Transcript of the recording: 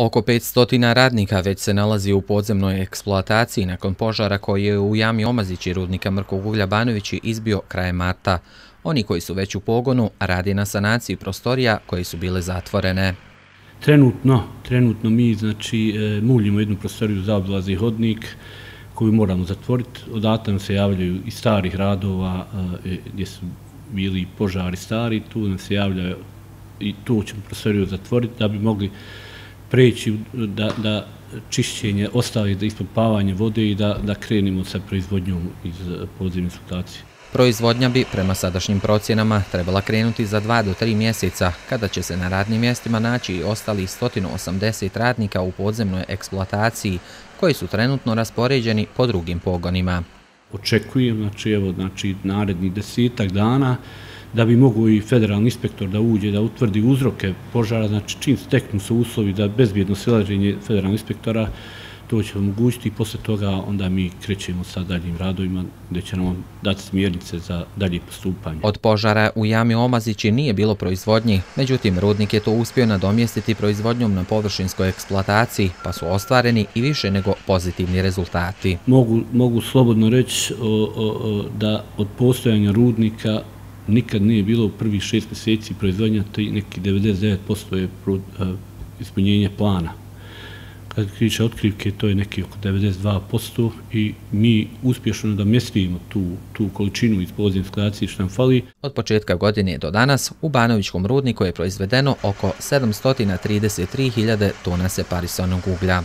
Oko 500 radnika već se nalazi u podzemnoj eksploataciji nakon požara koji je u jami Omazići rudnika Mrkog uglja Banovići izbio kraje marta. Oni koji su već u pogonu radi na sanaciji prostorija koje su bile zatvorene. Trenutno, trenutno mi znači e, muljimo jednu prostoriju za oblazi hodnik koju moramo zatvoriti. Odatak se javljaju i starih radova e, gdje su bili požari stari, tu nam se javljaju i tu ćemo prostoriju zatvoriti da bi mogli preći da, da čišćenje ostavi da ispumpavanje vode i da, da krenimo sa proizvodnjom iz podzemne situacije. Proizvodnja bi, prema sadašnjim procjenama, trebala krenuti za dva do tri mjeseca, kada će se na radnim mjestima naći i ostali 180 radnika u podzemnoj eksploataciji, koji su trenutno raspoređeni po drugim pogonima. Očekujem, znači, evo, znači, naredni desetak dana, da bi mogu i federalni inspektor da uđe, da utvrdi uzroke požara, znači čim steknu se uslovi da bezbjedno silaženje federalnog inspektora, to će omogućiti i posle toga onda mi krećemo sa daljim radovima gdje će nam dati smjernice za dalje postupanje. Od požara u jami Omazići nije bilo proizvodnji, međutim rudnik je to uspio nadomjestiti proizvodnjom na površinskoj eksploataciji, pa su ostvareni i više nego pozitivni rezultati. Mogu, mogu slobodno reći o, o, o, da od postojanja rudnika nikad nije bilo u prvih šest mjeseci proizvodnja, to je neki 99% je ispunjenje plana. Kad kriče otkrivke, to je neki oko 92% i mi uspješno da mestimo tu, tu količinu iz podzemne skladacije što nam fali. Od početka godine do danas u Banovićkom rudniku je proizvedeno oko 733.000 tona separisanog uglja.